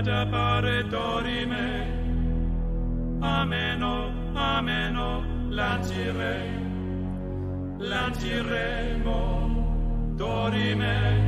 ad appare dorime, ameno, ameno, lancire, lanciremo, dorime,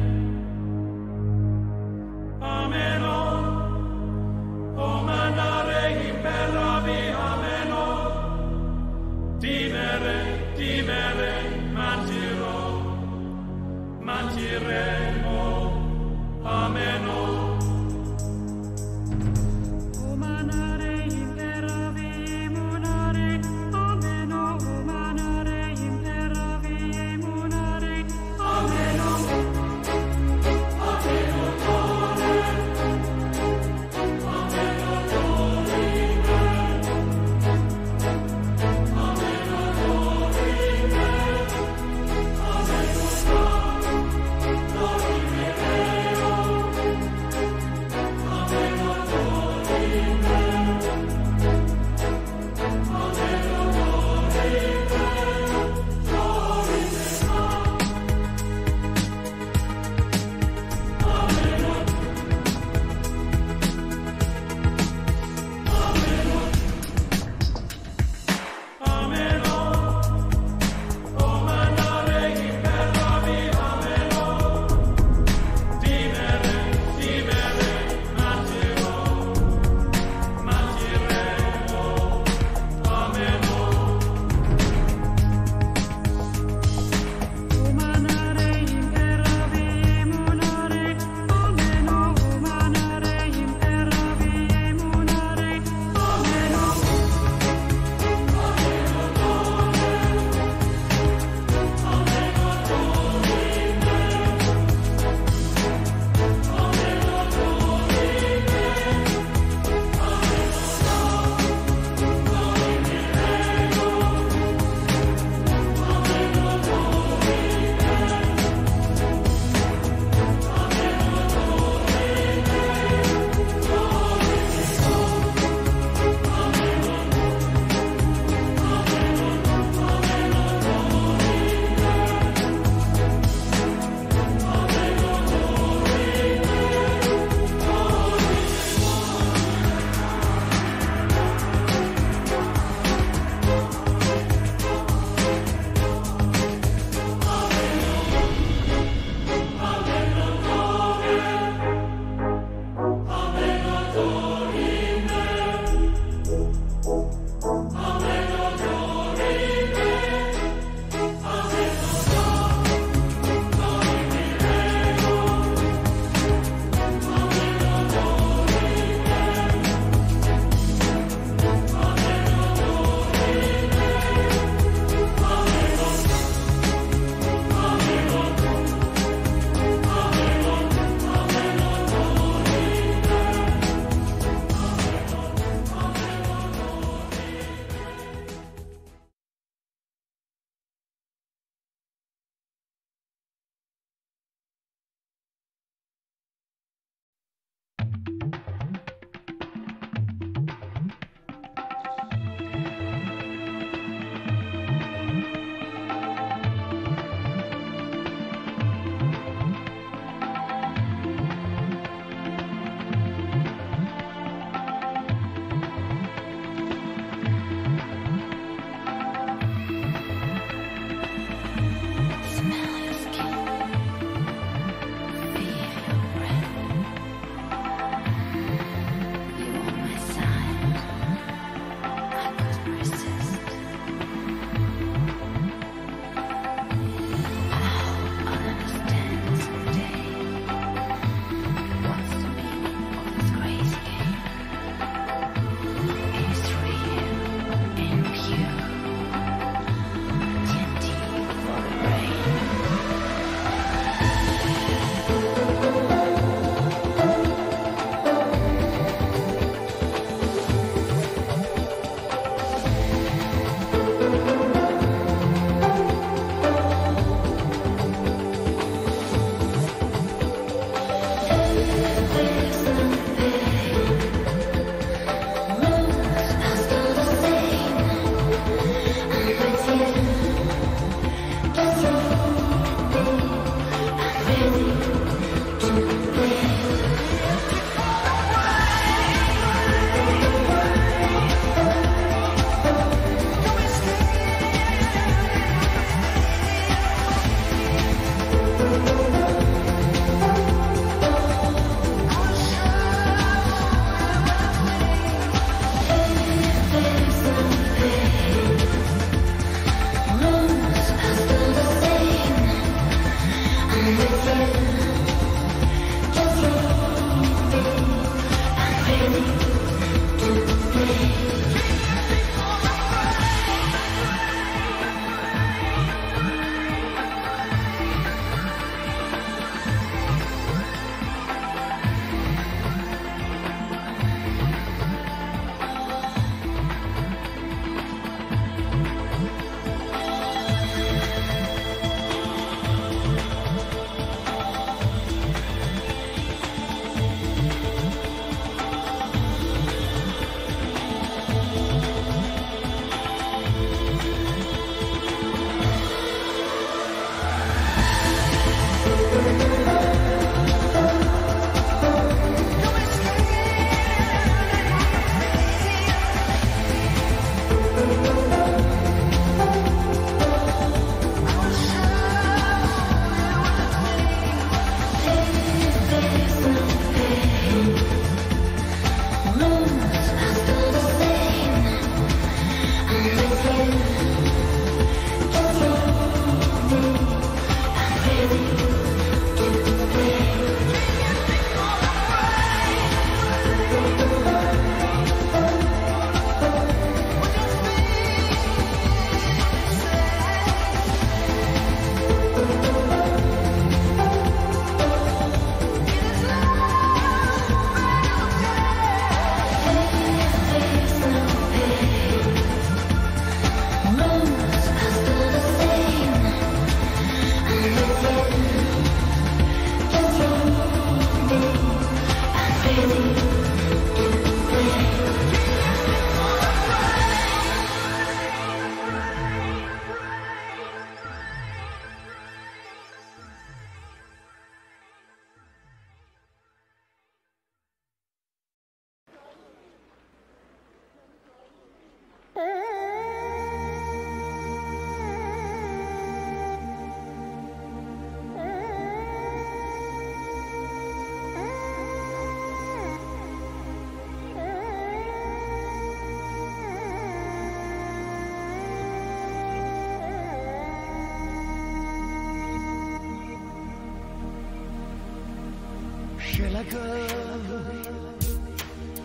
Shall I go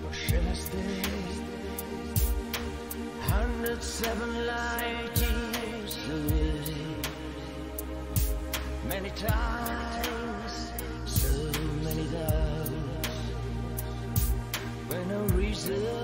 or shall I stay? 107 light years away. Many times, so many doubts. When no reason.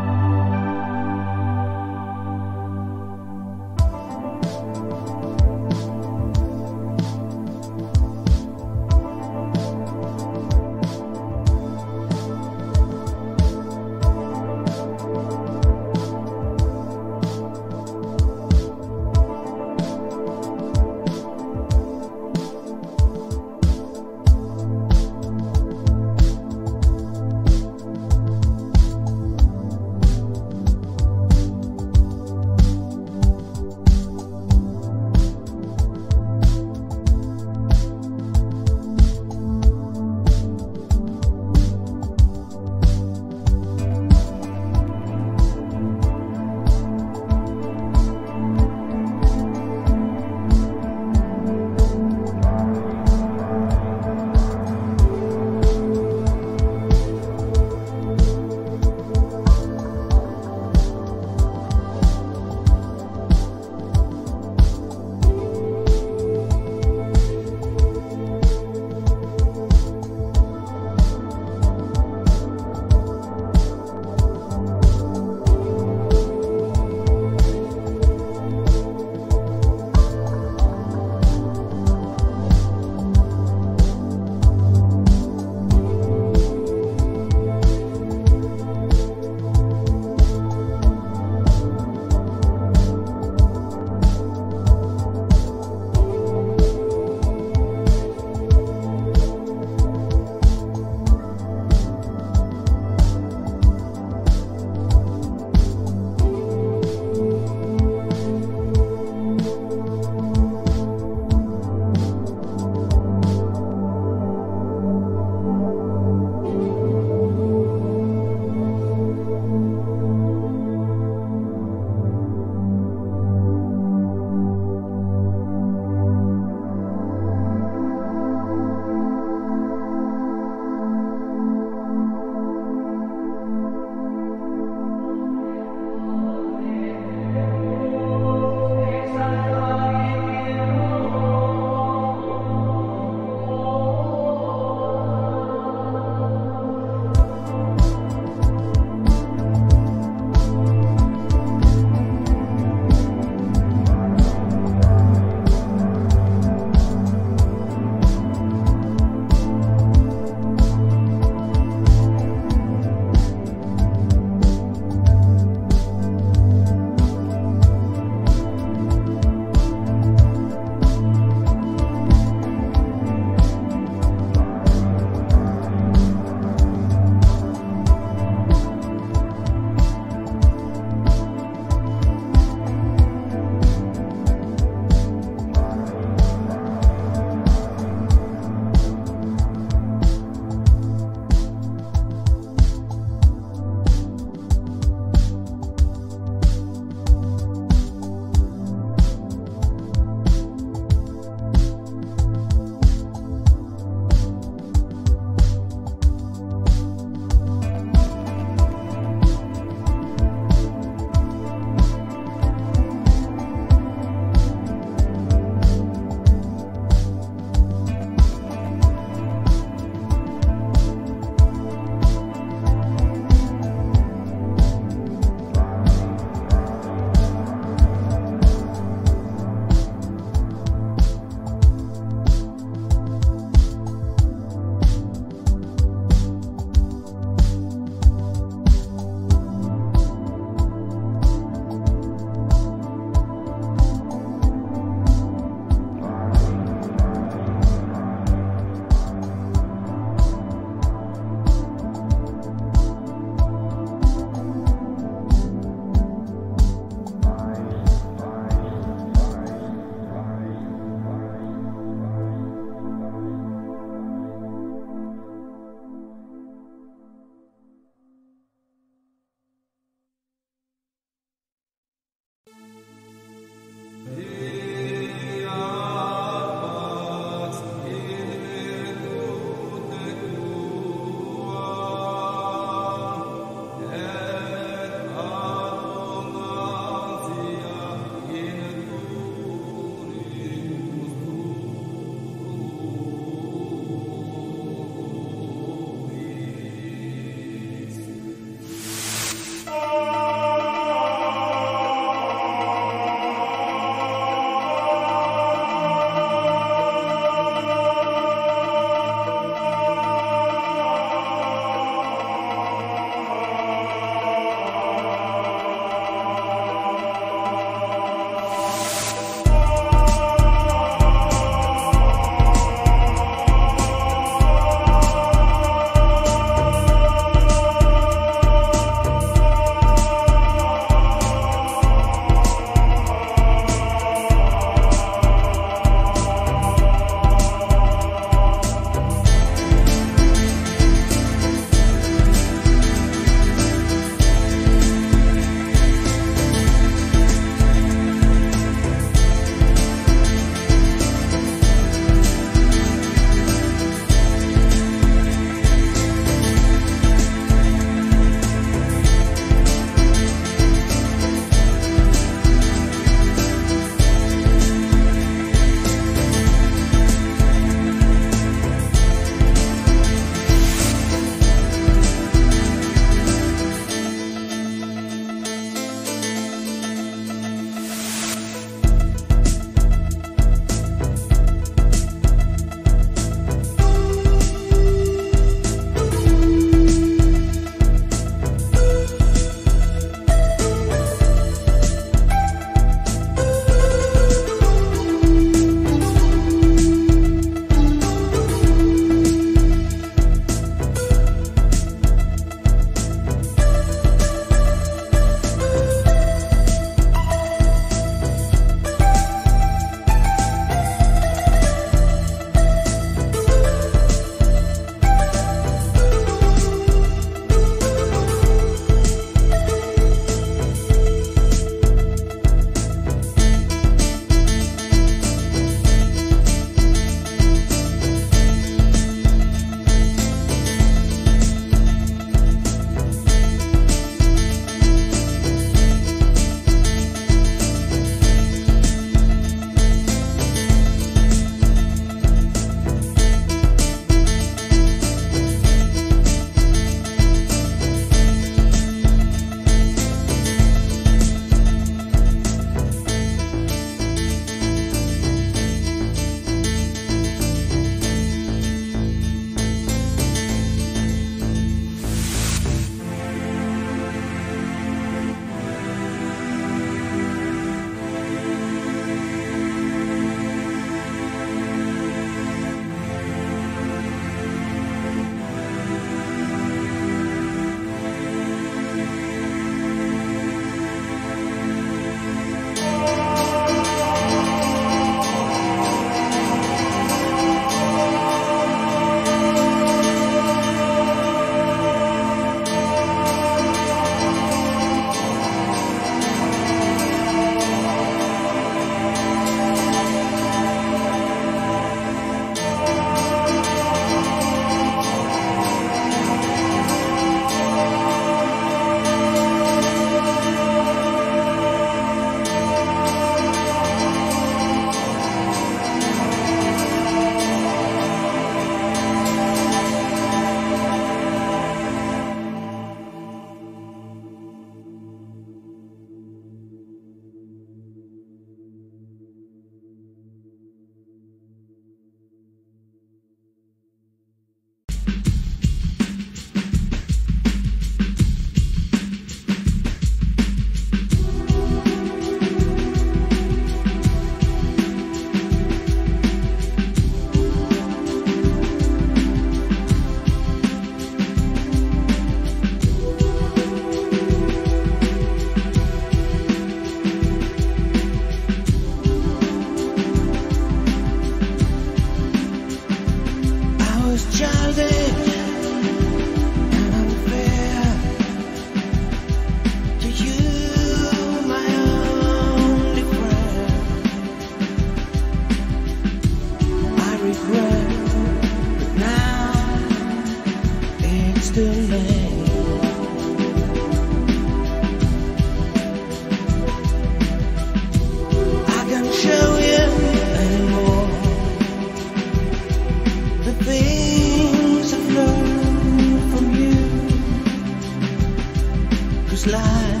This line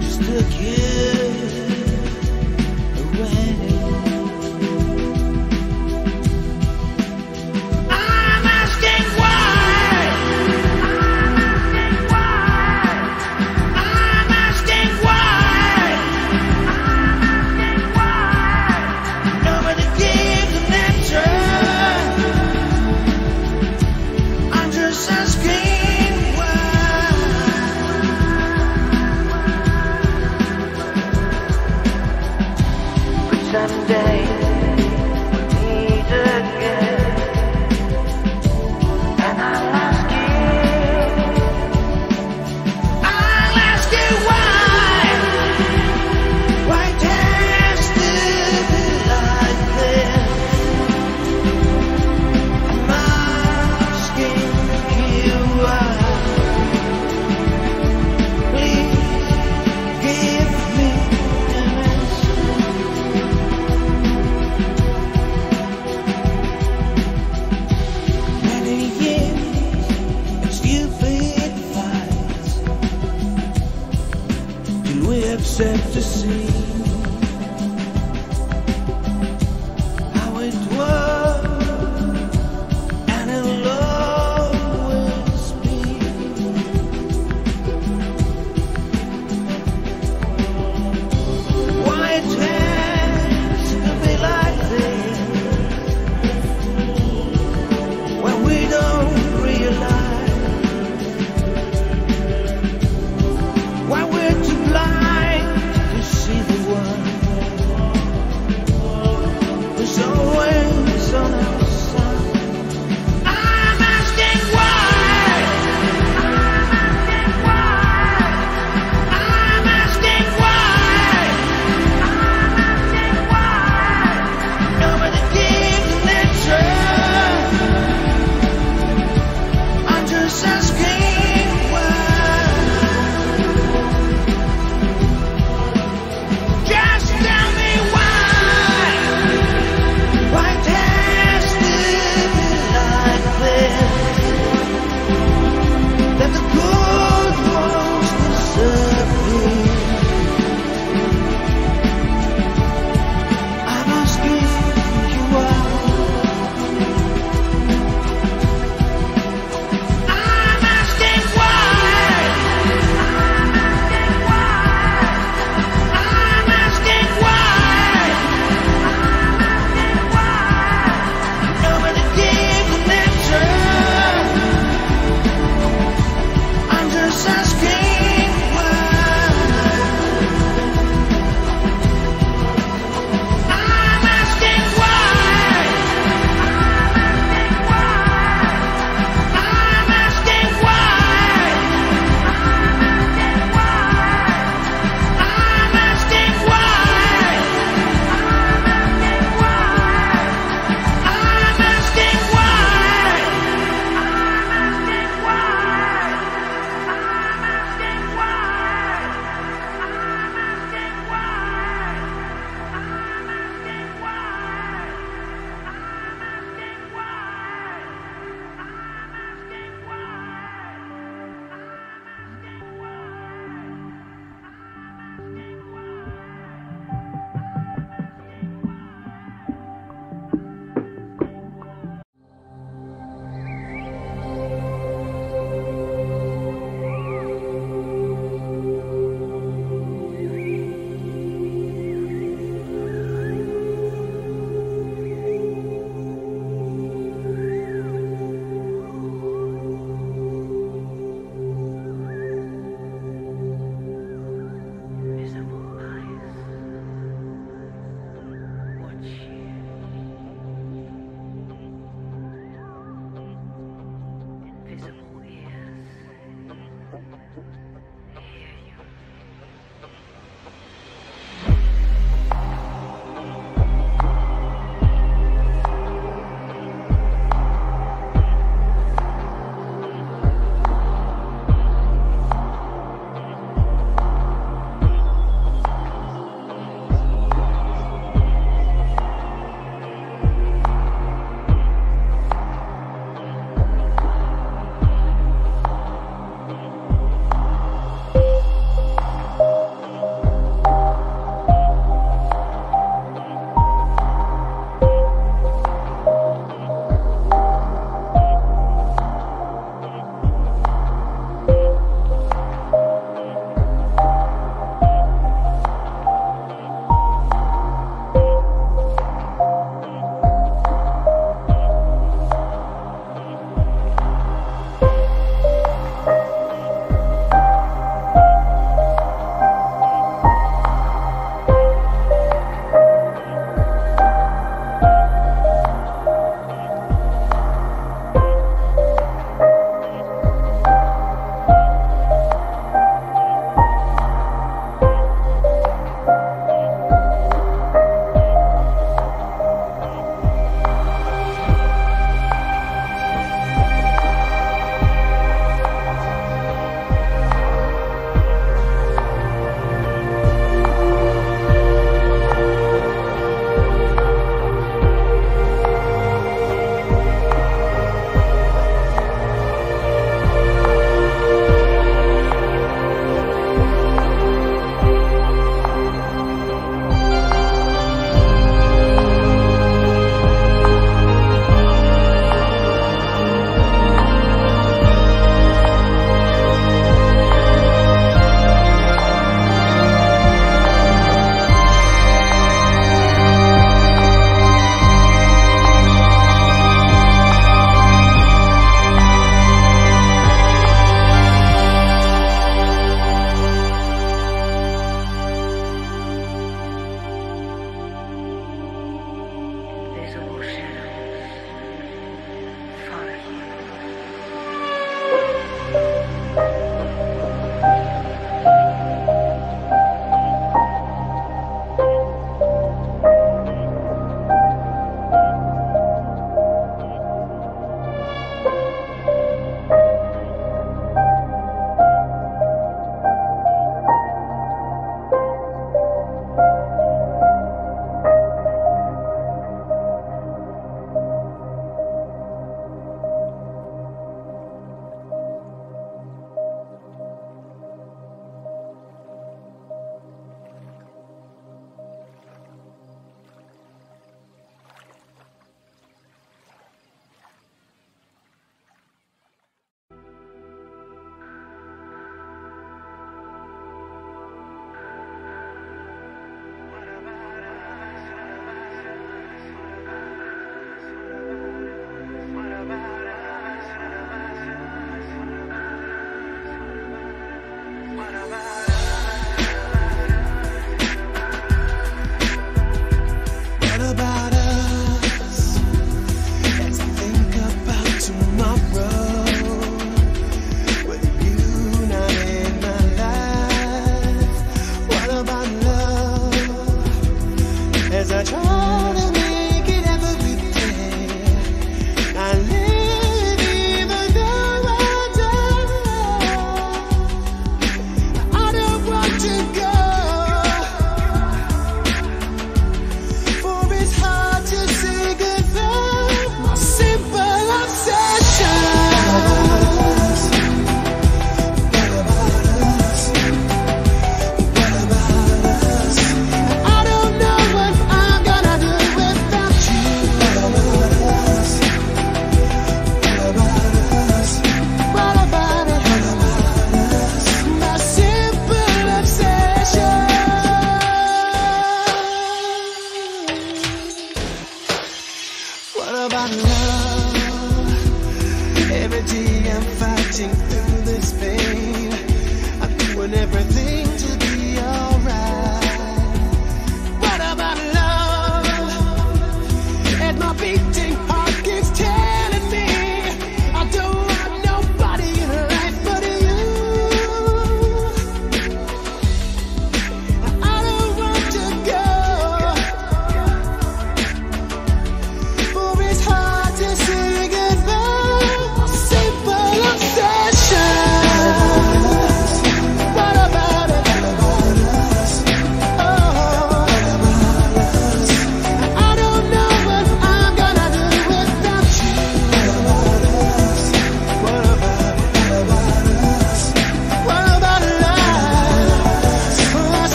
just a you